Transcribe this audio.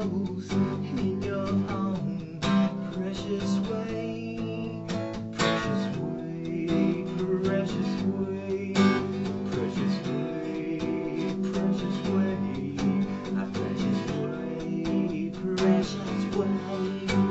in your own precious way, precious way, precious way, precious way, precious way, precious way, precious way. Precious way.